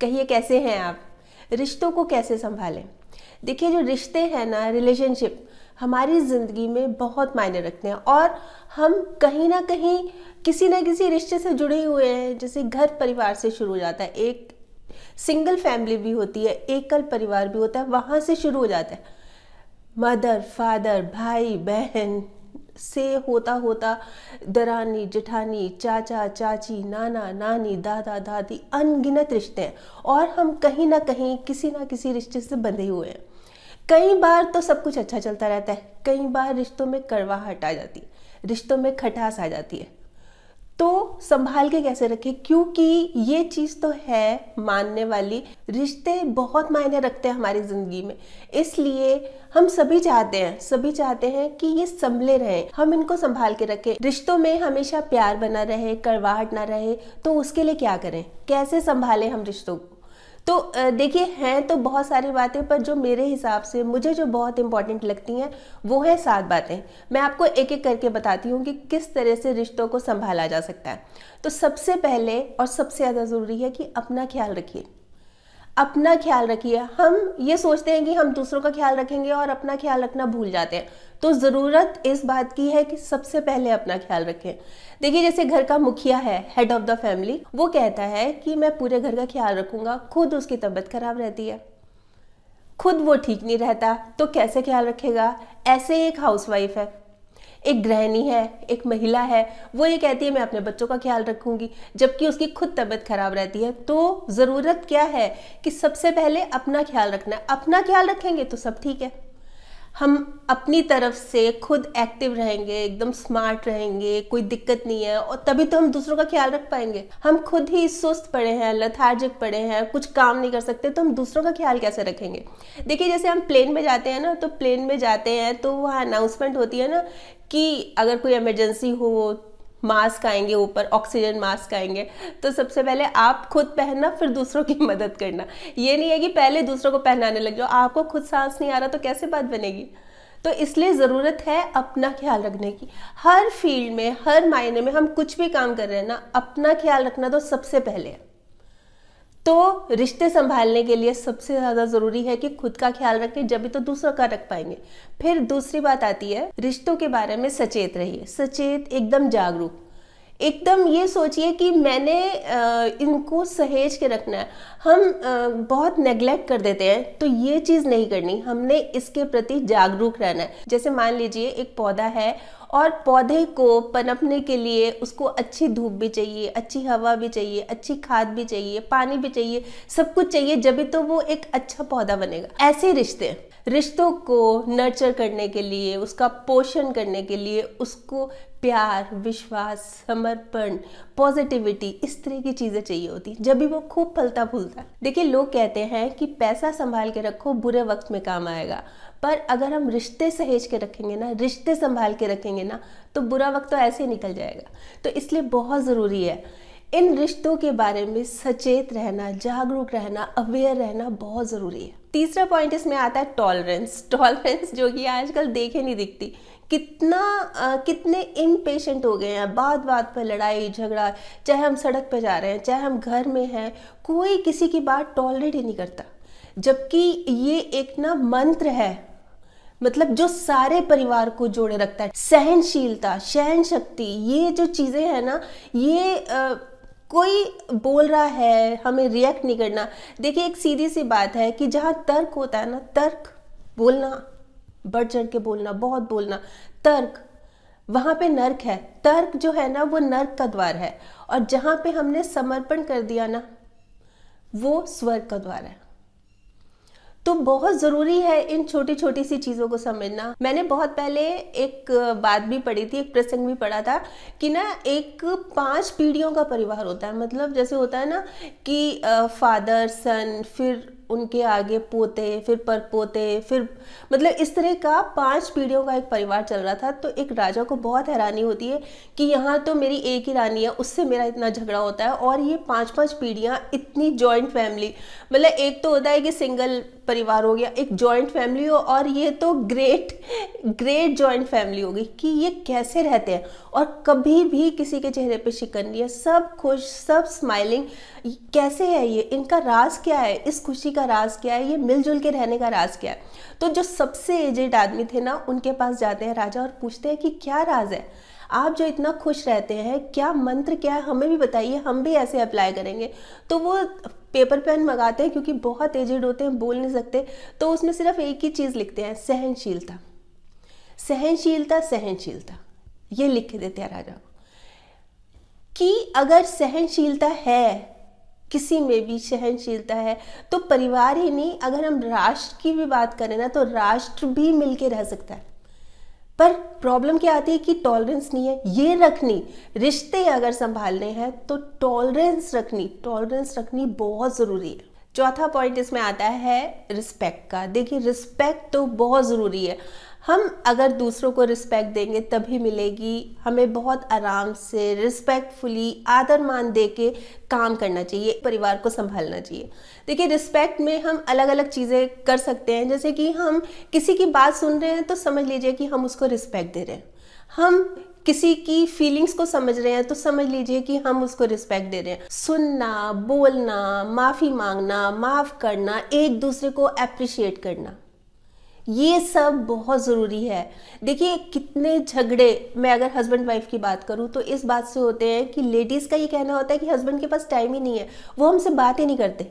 कहिए कैसे हैं आप? रिश्तों को कैसे संभालें? देखिए, जो रिश्ते हैं ना रिलेशनशिप हमारी ज़िंदगी में बहुत मायने रखते हैं और हम कहीं ना कहीं किसी ना किसी रिश्ते से जुड़े हुए हैं। जैसे घर परिवार से शुरू हो जाता है, एक सिंगल फैमिली भी होती है, एकल परिवार भी होता है, वहाँ से शुरू हो जाता है। मदर फादर भाई, बहन से होता होता दरानी, जेठानी, चाचा, चाची, नाना, नानी, दादा, दादी अनगिनत रिश्ते हैं और हम कहीं ना कहीं किसी ना किसी रिश्ते से बंधे हुए हैं। कई बार तो सब कुछ अच्छा चलता रहता है, कई बार रिश्तों में कड़वाहट आ जाती है रिश्तों में खटास आ जाती है। तो संभाल के कैसे रखें क्योंकि ये चीज़ तो है मानने वाली। रिश्ते बहुत मायने रखते हैं हमारी ज़िंदगी में। इसलिए हम सभी चाहते हैं, सभी चाहते हैं कि ये संभले रहें। हम इनको संभाल के रखें। रिश्तों में हमेशा प्यार बना रहे करवाहट ना रहे तो उसके लिए क्या करें? कैसे संभालें हम रिश्तों को? तो देखिए, हैं तो बहुत सारी बातें, पर जो मेरे हिसाब से, मुझे जो बहुत इंपॉर्टेंट लगती हैं, वो है सात बातें। मैं आपको एक एक करके बताती हूँ कि किस तरह से रिश्तों को संभाला जा सकता है। तो सबसे पहले और सबसे ज़्यादा ज़रूरी है कि अपना ख्याल रखिए। अपना ख्याल रखिए। हम ये सोचते हैं कि हम दूसरों का ख्याल रखेंगे और अपना ख्याल रखना भूल जाते हैं। तो ज़रूरत इस बात की है कि सबसे पहले अपना ख्याल रखें। देखिए, जैसे घर का मुखिया है हेड ऑफ़ द फैमिली वो कहता है कि मैं पूरे घर का ख्याल रखूँगा, खुद उसकी तबीयत खराब रहती है। खुद वो ठीक नहीं रहता तो कैसे ख्याल रखेगा? ऐसे एक हाउसवाइफ है। एक गृहिणी है, एक महिला है, वो ये कहती है, मैं अपने बच्चों का ख्याल रखूँगी। जबकि उसकी खुद तबीयत खराब रहती है। तो ज़रूरत क्या है कि सबसे पहले अपना ख्याल रखना है। अपना ख्याल रखेंगे तो सब ठीक है। हम अपनी तरफ़ से खुद एक्टिव रहेंगे, एकदम स्मार्ट रहेंगे, कोई दिक्कत नहीं है और तभी तो हम दूसरों का ख्याल रख पाएँगे। हम खुद ही सुस्त पड़े हैं लथार्जिक पड़े हैं, कुछ काम नहीं कर सकते तो हम दूसरों का ख्याल कैसे रखेंगे? देखिए, जैसे हम प्लेन में जाते हैं ना तो प्लेन में जाते हैं तो वहाँ अनाउंसमेंट होती है ना कि अगर कोई इमरजेंसी हो मास्क आएँगे, ऊपर ऑक्सीजन मास्क आएँगे। तो सबसे पहले आप खुद पहनना, फिर दूसरों की मदद करना। ये नहीं है कि पहले दूसरों को पहनाने लग जाओ, आपको खुद सांस नहीं आ रहा तो कैसे बात बनेगी? तो इसलिए ज़रूरत है अपना ख्याल रखने की। हर फ़ील्ड में, हर मायने में हम कुछ भी काम कर रहे हैं ना, अपना ख्याल रखना तो सबसे पहले है। तो रिश्ते संभालने के लिए सबसे ज़्यादा ज़रूरी है कि खुद का ख्याल रखें, जब भी तो दूसरों का रख पाएँगे। फिर दूसरी बात आती है, रिश्तों के बारे में सचेत रहिए। सचेत, एकदम जागरूक। एकदम ये सोचिए कि मैंने इनको सहेज के रखना है। हम बहुत नेग्लेक्ट कर देते हैं तो ये चीज़ नहीं करनी। हमने इसके प्रति जागरूक रहना है। जैसे मान लीजिए, एक पौधा है और पौधे को पनपने के लिए उसको अच्छी धूप भी चाहिए, अच्छी हवा भी चाहिए, अच्छी खाद भी चाहिए, पानी भी चाहिए, सब कुछ चाहिए, जब तो वो एक अच्छा पौधा बनेगा। ऐसे रिश्ते, रिश्तों को नर्चर करने के लिए, उसका पोषण करने के लिए, उसको प्यार, विश्वास, समर्पण पॉजिटिविटी इस तरह की चीज़ें चाहिए होती जब भी वो खूब फलता फूलता देखिए, लोग कहते हैं कि पैसा संभाल के रखो, बुरे वक्त में काम आएगा। पर अगर हम रिश्ते सहेज के रखेंगे ना, रिश्ते संभाल के रखेंगे ना तो बुरा वक्त तो ऐसे ही निकल जाएगा। तो इसलिए बहुत ज़रूरी है, इन रिश्तों के बारे में सचेत रहना, जागरूक रहना अवेयर रहना बहुत ज़रूरी है। तीसरा पॉइंट इसमें आता है टॉलरेंस टॉलरेंस जो कि आजकल देखे नहीं दिखती। कितना आ, कितने इम्पेशेंट हो गए हैं। बात बात पर लड़ाई झगड़ा चाहे हम सड़क पर जा रहे हैं चाहे हम घर में हैं कोई किसी की बात टॉलरेट ही नहीं करता। जबकि ये एक ना मंत्र है मतलब जो सारे परिवार को जोड़े रखता है। सहनशीलता सहन शक्ति ये जो चीज़ें हैं ना ये आ, कोई बोल रहा है हमें रिएक्ट नहीं करना। देखिए एक सीधी सी बात है कि जहाँ तर्क होता है ना तर्क बोलना बढ़ चढ़ के बोलना, बहुत बोलना। तर्क, वहाँ पे नर्क है। तर्क जो है ना, वो नर्क का द्वार है। और जहाँ पे हमने समर्पण कर दिया ना, वो स्वर्ग का द्वार है। तो बहुत ज़रूरी है इन छोटी छोटी सी चीज़ों को समझना। मैंने बहुत पहले एक बात भी पढ़ी थी, एक प्रसंग भी पढ़ा था कि ना, एक पाँच पीढ़ियों का परिवार होता है। मतलब जैसे होता है ना कि फादर सन फिर उनके आगे पोते, फिर पर पोते फिर मतलब इस तरह का पाँच पीढ़ियों का एक परिवार चल रहा था तो एक राजा को बहुत हैरानी होती है कि यहाँ तो मेरी एक ही रानी है, उससे मेरा इतना झगड़ा होता है और ये पाँच पाँच पीढ़ियाँ इतनी जॉइंट फैमिली मतलब एक तो होता है कि सिंगल परिवार हो गया, एक जॉइंट फैमिली हो और ये तो ग्रेट ग्रेट जॉइंट फैमिली होगी कि ये कैसे रहते हैं। और कभी भी किसी के चेहरे पे शिकन है, सब खुश, सब स्माइलिंग कैसे है ये? इनका राज क्या है? इस खुशी का राज क्या है? ये मिलजुल के रहने का राज क्या है? तो जो सबसे एजेड आदमी थे ना, उनके पास जाते हैं राजा और पूछते हैं कि क्या राज है? आप जो इतना खुश रहते हैं, क्या मंत्र क्या है? हमें भी बताइए, हम भी ऐसे अप्लाई करेंगे। तो वो पेपर पेन मंगाते हैं क्योंकि बहुत एजेड होते हैं, बोल नहीं सकते। तो उसमें सिर्फ़ एक ही चीज़ लिखते हैं, सहनशीलता। सहनशीलता सहनशीलता। ये लिख के देते हैं राजा। कि अगर सहनशीलता है, किसी में भी सहनशीलता है तो परिवार ही नहीं, अगर हम राष्ट्र की भी बात करें ना तो राष्ट्र भी मिलके रह सकता है। पर प्रॉब्लम क्या आती है कि टॉलरेंस नहीं है। ये रखनी, रिश्ते अगर संभालने हैं तो टॉलरेंस रखनी टॉलरेंस रखनी बहुत ज़रूरी है। चौथा पॉइंट इसमें आता है रिस्पेक्ट का। देखिए रिस्पेक्ट तो बहुत ज़रूरी है। हम अगर दूसरों को रिस्पेक्ट देंगे, तभी मिलेगी। हमें बहुत आराम से रिस्पेक्टफुली आदर मान दे के काम करना चाहिए, परिवार को संभालना चाहिए। देखिए रिस्पेक्ट में हम अलग अलग चीज़ें कर सकते हैं। जैसे कि हम किसी की बात सुन रहे हैं तो समझ लीजिए कि हम उसको रिस्पेक्ट दे रहे हैं। हम किसी की फीलिंग्स को समझ रहे हैं तो समझ लीजिए कि हम उसको रिस्पेक्ट दे रहे हैं। सुनना, बोलना, माफ़ी मांगना, माफ़ करना, एक दूसरे को अप्रिशिएट करना। ये सब बहुत ज़रूरी है। देखिए, कितने झगड़े, मैं अगर हस्बैंड वाइफ की बात करूँ तो इस बात से होते हैं कि लेडीज़ का ये कहना होता है कि हस्बैंड के पास टाइम ही नहीं है, वो हमसे बात ही नहीं करते।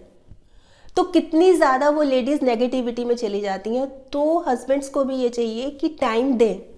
तो कितनी ज़्यादा वो लेडीज़ नेगेटिविटी में चली जाती हैं तो हस्बैंड्स को भी ये चाहिए कि टाइम दें।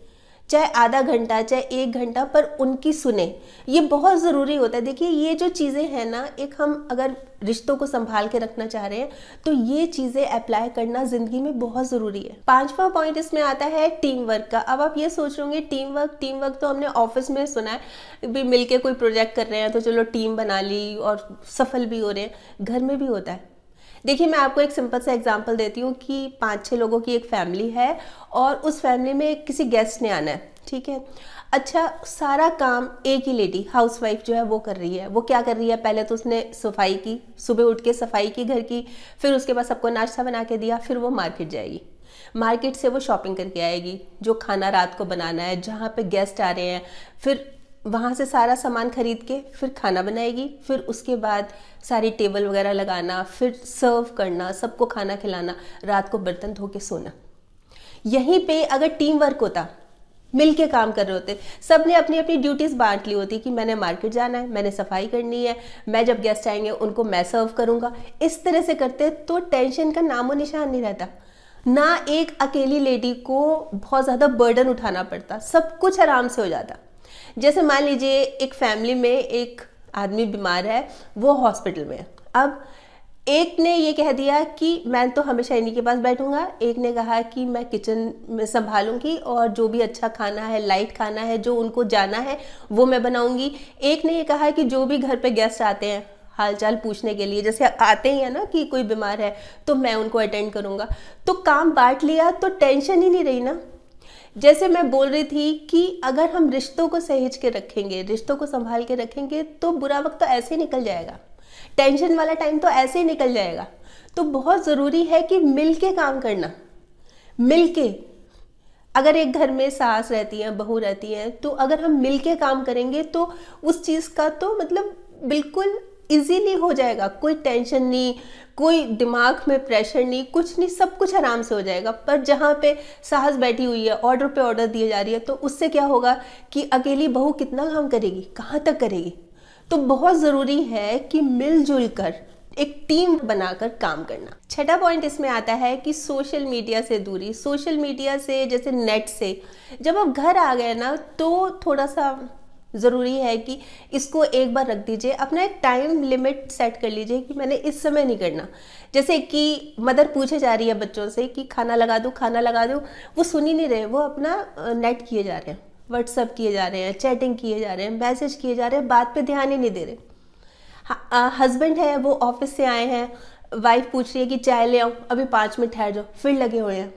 चाहे आधा घंटा, चाहे एक घंटा, पर उनकी सुने। ये बहुत ज़रूरी होता है। देखिए, ये जो चीज़ें हैं ना, एक हम अगर रिश्तों को संभाल के रखना चाह रहे हैं तो ये चीज़ें अप्लाई करना ज़िंदगी में बहुत ज़रूरी है। पांचवा पॉइंट इसमें आता है टीम वर्क का। अब आप ये सोच रहे टीम वर्क टीम वर्क तो हमने ऑफ़िस में सुना है। भी मिलके कोई प्रोजेक्ट कर रहे हैं तो चलो टीम बना ली और सफल भी हो रहे हैं। घर में भी होता है। देखिए, मैं आपको एक सिंपल सा एग्जांपल देती हूँ कि पाँच छः लोगों की एक फैमिली है और उस फैमिली में किसी गेस्ट ने आना है, ठीक है? अच्छा सारा काम एक ही लेडी हाउस वाइफ जो है वो कर रही है। वो क्या कर रही है? पहले तो उसने सफ़ाई की, सुबह उठ के सफ़ाई की घर की, फिर उसके बाद सबको नाश्ता बना के दिया, फिर वो मार्केट जाएगी। मार्केट से वो शॉपिंग करके आएगी, जो खाना रात को बनाना है, जहाँ पे गेस्ट आ रहे हैं। फिर वहाँ से सारा सामान खरीद के फिर खाना बनाएगी, फिर उसके बाद सारी टेबल वगैरह लगाना, फिर सर्व करना, सबको खाना खिलाना, रात को बर्तन धो के सोना। यहीं पे अगर टीम वर्क होता मिल के काम कर रहे होते सबने अपनी अपनी ड्यूटीज़ बांट ली होती कि मैंने मार्केट जाना है, मैंने सफ़ाई करनी है, मैं जब गेस्ट आएँगे, उनको मैं सर्व करूँगा। इस तरह से करते तो टेंशन का नामो निशान नहीं रहता। ना एक अकेली लेडी को बहुत ज़्यादा बर्डन उठाना पड़ता, सब कुछ आराम से हो जाता। जैसे मान लीजिए एक फैमिली में एक आदमी बीमार है, वो हॉस्पिटल में अब एक ने ये कह दिया कि मैं तो हमेशा इन्हीं के पास बैठूँगा। एक ने कहा कि मैं किचन में संभालूँगी और जो भी अच्छा खाना है लाइट खाना है, जो उनको जाना है, वो मैं बनाऊँगी। एक ने ये कहा कि जो भी घर पे गेस्ट आते हैं, हालचाल पूछने के लिए, जैसे आते ही है ना कि कोई बीमार है तो मैं उनको अटेंड करूँगा। तो काम बांट लिया तो टेंशन ही नहीं रही ना। जैसे मैं बोल रही थी कि अगर हम रिश्तों को सहेज के रखेंगे, रिश्तों को संभाल के रखेंगे तो बुरा वक्त तो ऐसे ही निकल जाएगा। टेंशन वाला टाइम तो ऐसे ही निकल जाएगा। तो बहुत ज़रूरी है कि मिल के काम करना। मिल के अगर एक घर में सास रहती है, बहू रहती है तो अगर हम मिल के काम करेंगे तो उस चीज़ का तो मतलब बिल्कुल इजीली हो जाएगा। कोई टेंशन नहीं, कोई दिमाग में प्रेशर नहीं, कुछ नहीं, सब कुछ आराम से हो जाएगा। पर जहाँ पे साहस बैठी हुई है ऑर्डर पे ऑर्डर दिए जा रही है तो उससे क्या होगा कि अकेली बहू कितना काम करेगी? कहाँ तक करेगी? तो बहुत ज़रूरी है कि मिलजुल कर एक टीम बनाकर काम करना। छठा पॉइंट इसमें आता है कि सोशल मीडिया से दूरी। सोशल मीडिया से, जैसे नेट से, जब आप घर आ गए ना तो थोड़ा सा ज़रूरी है कि इसको एक बार रख दीजिए, अपना एक टाइम लिमिट सेट कर लीजिए कि मैंने इस समय नहीं करना। जैसे कि मदर पूछे जा रही है बच्चों से कि खाना लगा दो, खाना लगा दो, वो सुन ही नहीं रहे, वो अपना नेट किए जा रहे हैं व्हाट्सअप किए जा रहे हैं चैटिंग किए जा रहे हैं मैसेज किए जा रहे हैं, बात पे ध्यान ही नहीं दे रहे। हस्बैंड है, वो ऑफ़िस से आए हैं वाइफ पूछ रही है कि चाय ले आओ, अभी पाँच मिनट ठहर जाओ, फिर लगे हुए हैं।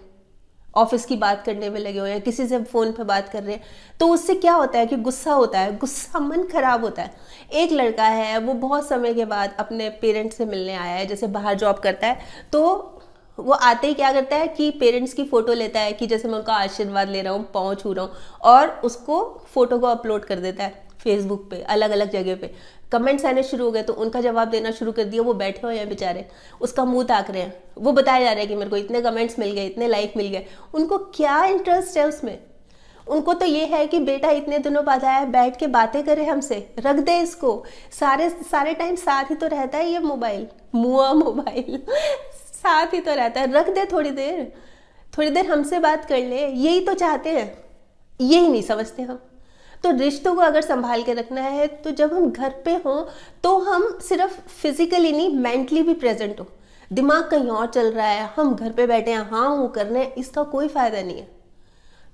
ऑफ़िस की बात करने में लगे हुए या किसी से फ़ोन पे बात कर रहे हैं तो उससे क्या होता है कि गुस्सा होता है, गुस्सा मन खराब होता है। एक लड़का है, वो बहुत समय के बाद अपने पेरेंट्स से मिलने आया है, जैसे बाहर जॉब करता है तो वो आते ही क्या करता है कि पेरेंट्स की फ़ोटो लेता है कि जैसे मैं उनका आशीर्वाद ले रहा हूँ, पाँव छू रहा हूँ, और उसको फ़ोटो को अपलोड कर देता है फेसबुक पे अलग अलग जगह पे। कमेंट्स आने शुरू हो गए तो उनका जवाब देना शुरू कर दिया, वो बैठे हुए हैं बेचारे। उसका मुँह ताक रहे हैं। वो बताया जा रहा है कि मेरे को इतने कमेंट्स मिल गए, इतने लाइक मिल गए। उनको क्या इंटरेस्ट है उसमें? उनको तो ये है कि बेटा इतने दिनों बाद आया बैठ के बातें करे हमसे, रख दे इसको। सारे सारे टाइम साथ ही तो रहता है ये मोबाइल मुआ मोबाइल साथ ही तो रहता है। रख दे थोड़ी देर। थोड़ी देर हमसे बात कर ले। यही तो चाहते हैं। यही नहीं समझते हम। तो रिश्तों को अगर संभाल के रखना है तो जब हम घर पे हों तो हम सिर्फ़ फिजिकली नहीं मेंटली भी प्रेजेंट हो। दिमाग कहीं और चल रहा है, हम घर पे बैठे हैं हाँ हूँ हैं, इसका कोई फ़ायदा नहीं है।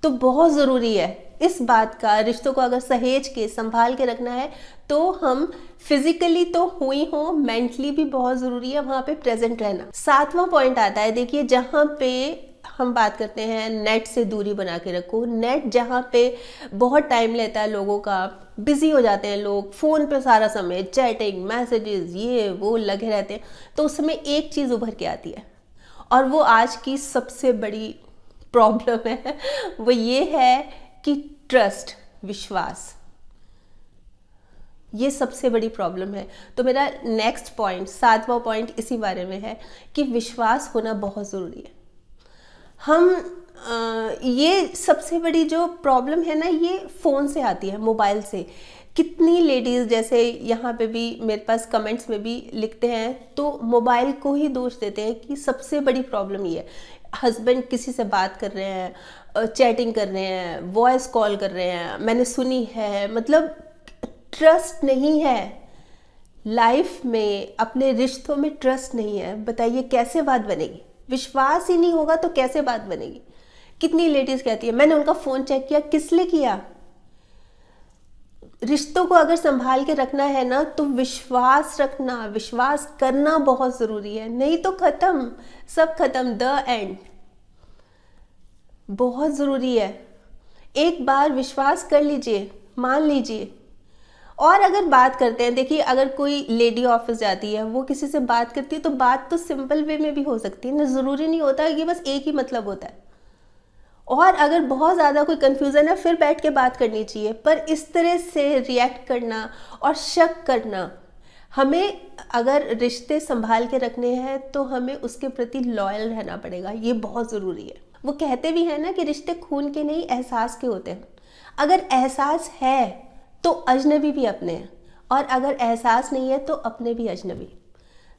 तो बहुत ज़रूरी है, इस बात का, रिश्तों को अगर सहेज के, संभाल के रखना है तो हम फिजिकली तो हुई हो मेंटली भी बहुत ज़रूरी है, वहाँ पे प्रेजेंट रहना। सातवां पॉइंट आता है, देखिए, जहाँ पे हम बात करते हैं नेट से दूरी बना के रखो। नेट जहाँ पे बहुत टाइम लेता है लोगों का बिज़ी हो जाते हैं लोग फ़ोन पे सारा समय चैटिंग मैसेजेस ये, वो लगे रहते हैं तो उस समय एक चीज़ उभर के आती है। और वो आज की सबसे बड़ी प्रॉब्लम है, वो ये है कि ट्रस्ट विश्वास, ये सबसे बड़ी प्रॉब्लम है। तो मेरा नेक्स्ट पॉइंट सातवां पॉइंट इसी बारे में है कि विश्वास होना बहुत ज़रूरी है। हम आ, ये सबसे बड़ी जो प्रॉब्लम है ना ये फ़ोन से आती है मोबाइल से। कितनी लेडीज़ जैसे यहाँ पे भी मेरे पास कमेंट्स में भी लिखते हैं तो मोबाइल को ही दोष देते हैं कि सबसे बड़ी प्रॉब्लम ये है। हस्बैंड किसी से बात कर रहे हैं चैटिंग कर रहे हैं वॉइस कॉल कर रहे हैं मैंने सुनी है मतलब ट्रस्ट नहीं है। लाइफ में अपने रिश्तों में ट्रस्ट नहीं है। बताइए कैसे बात बनेगी? विश्वास ही नहीं होगा तो कैसे बात बनेगी? कितनी लेडीज़ कहती है, मैंने उनका फ़ोन चेक किया किस लिए किया? रिश्तों को अगर संभाल के रखना है ना तो विश्वास रखना, विश्वास करना बहुत ज़रूरी है। नहीं तो ख़त्म, सब ख़त्म द एंड बहुत ज़रूरी है। एक बार विश्वास कर लीजिए, मान लीजिए और अगर बात करते हैं, देखिए, अगर कोई लेडी ऑफ़िस जाती है, वो किसी से बात करती है तो बात तो सिंपल वे में भी हो सकती है। ना, ज़रूरी नहीं होता कि बस एक ही मतलब होता है। और अगर बहुत ज़्यादा कोई कन्फ्यूज़न है, फिर बैठ के बात करनी चाहिए। पर इस तरह से रिएक्ट करना और शक करना, हमें अगर रिश्ते संभाल के रखने हैं तो हमें उसके प्रति लॉयल रहना पड़ेगा। ये बहुत ज़रूरी है। वो कहते भी हैं ना कि रिश्ते खून के नहीं, एहसास के होते हैं। अगर एहसास है तो अजनबी भी अपने हैं। और अगर एहसास नहीं है तो अपने भी अजनबी।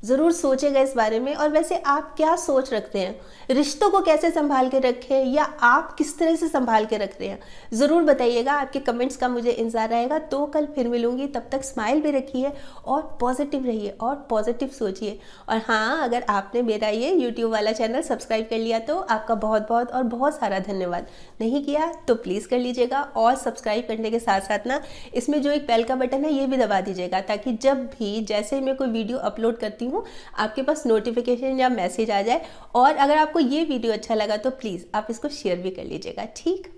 ज़रूर सोचेगा इस बारे में। और वैसे आप क्या सोच रखते हैं? रिश्तों को कैसे संभाल के रखें या आप किस तरह से संभाल के रख रहे हैं? ज़रूर बताइएगा। आपके कमेंट्स का मुझे इंतज़ार रहेगा। तो कल फिर मिलूँगी। तब तक स्माइल भी रखिए और पॉजिटिव रहिए और पॉजिटिव सोचिए। और हाँ अगर आपने मेरा ये यूट्यूब वाला चैनल सब्सक्राइब कर लिया तो आपका बहुत बहुत और बहुत सारा धन्यवाद। नहीं किया तो प्लीज़ कर लीजिएगा और सब्सक्राइब करने के साथ साथ ना इसमें जो एक बेल का बटन है, ये भी दबा दीजिएगा ताकि जब भी, जैसे ही मैं कोई वीडियो अपलोड करती हूँ। आपके पास नोटिफिकेशन या मैसेज आ जाए। और अगर आपको ये वीडियो अच्छा लगा तो प्लीज़ आप इसको शेयर भी कर लीजिएगा, ठीक?